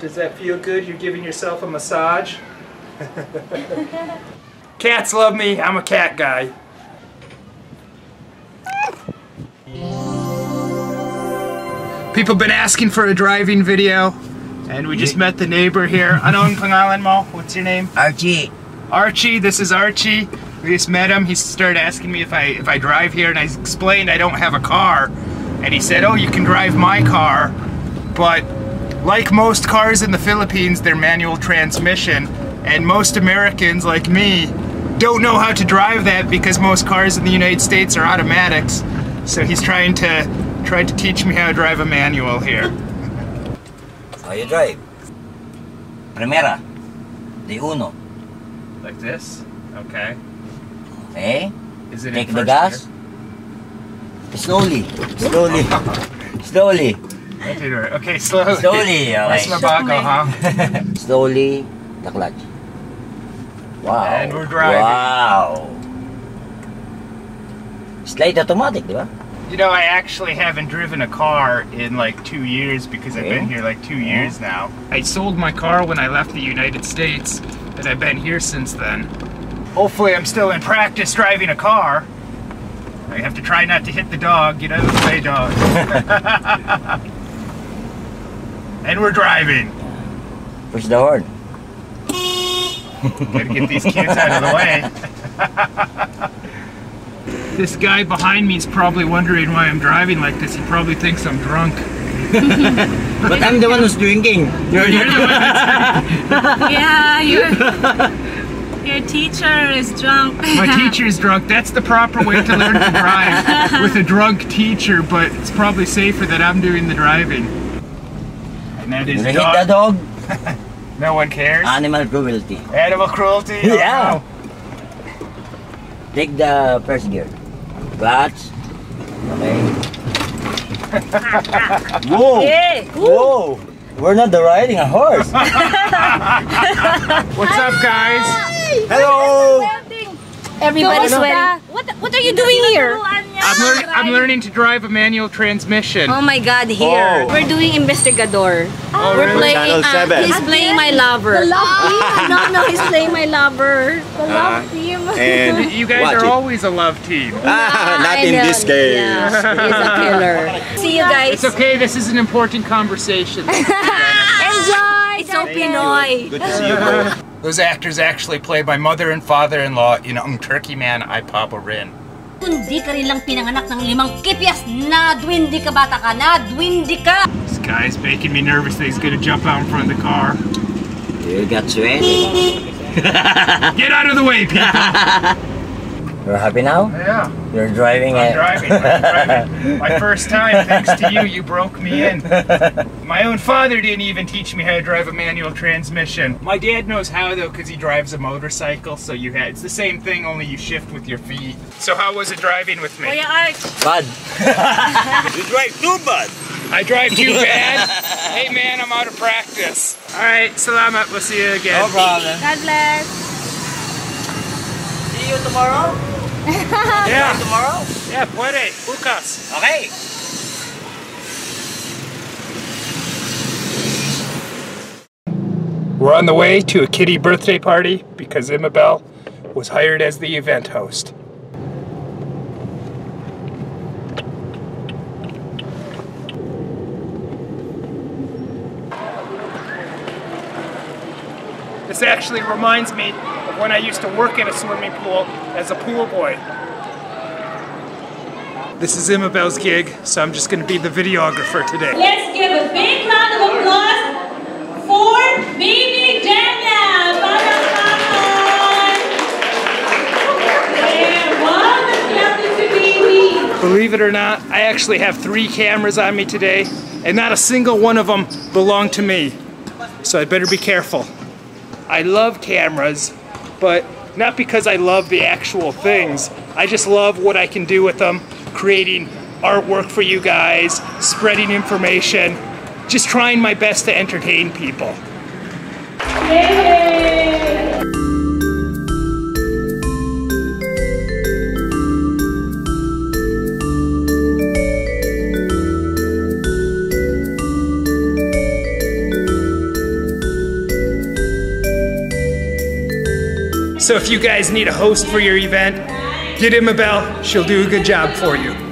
Does that feel good? You're giving yourself a massage? Cats love me. I'm a cat guy. People been asking for a driving video, and we just met the neighbor here. Anong pangalan mo? What's your name? Archie. Archie. This is Archie. We just met him. He started asking me if I if I drive here, and I explained I don't have a car, and he said, "Oh, you can drive my car," but like most cars in the Philippines, they're manual transmission, and most Americans like me don't know how to drive that because most cars in the United States are automatics. So he's trying to try to teach me how to drive a manual here. How you drive? Primera. De uno. Like this? Okay. Okay? Is it Take in the first gas. Slowly. Slowly. Slowly. Gear? Okay, slowly. Slowly, okay. Mas mabago, huh? Slowly. The clutch. Wow. And we're driving. Wow. Slight automatic, di ba? You know, I actually haven't driven a car in like two years because I've been here like two years now. I sold my car when I left the United States, and I've been here since then. Hopefully, I'm still in practice driving a car. I have to try not to hit the dog. Get out of the way, dog. and we're driving. Push the horn. Gotta get these kids out of the way. this guy behind me is probably wondering why I'm driving like this. He probably thinks I'm drunk. But I'm the one who's drinking. You're, You're the one that's Yeah, your your teacher is drunk. My teacher is drunk. That's the proper way to learn to drive with a drunk teacher, but it's probably safer that I'm doing the driving. And that is Gonna hit the dog. dog. No one cares. Animal cruelty. Animal cruelty. Oh, Yeah. no. Take the first gear. Clutch. Okay. Whoa! Yeah. Whoa! We're not riding a horse. What's up, guys? Hello! Everybody's sweating. What what are you doing here? I'm, lear- I'm learning to drive a manual transmission. Oh my God! Here Oh. we're doing investigador. Oh, we're really? playing. Channel uh, he's playing my lover. The love team. no, no, he's playing my lover. The love team. And You guys Watch are it. always a love team. ah, not I in know. this case. Yeah, he's a killer. See you guys. It's okay, this is an important conversation. Enjoy. It's so Pinoy. Good to see you, bro. Those actors actually play my mother and father-in-law in Ang Turkey Man, I Papa Rin. Kundi ka rin lang pinanganak ng limang kipyas, na dwindi ka bata ka, na dwindi ka! This guy's making me nervous that he's gonna jump out in front of the car. You got sweaty. Get out of the way, people! You're happy now? Yeah. You're driving I'm it. driving. I'm driving. My first time, thanks to you, you broke me in. My own father didn't even teach me how to drive a manual transmission. My dad knows how though, because he drives a motorcycle. So you had it's the same thing, only you shift with your feet. So how was it driving with me? Kuya Arch, Bad. You drive too bad. I drive too bad. hey man, I'm out of practice. All right, salamat. We'll see you again. No problem. God bless. See you tomorrow? Yeah, Tomorrow? yeah, puede. Bukas. Okay. We're on the way to a kitty birthday party because Imabelle was hired as the event host. This actually reminds me of when I used to work in a swimming pool as a pool boy. This is Imabelle's gig, so I'm just going to be the videographer today. Let's give a big round of applause for Baby Jenna. Palakpakan. Yeah, welcome, welcome to Baby. Believe it or not, I actually have three cameras on me today, and not a single one of them belong to me. So I better be careful. I love cameras, but not because I love the actual things. I just love what I can do with them, creating artwork for you guys, spreading information, just trying my best to entertain people. Yay! So if you guys need a host for your event, get Imabelle. She'll do a good job for you.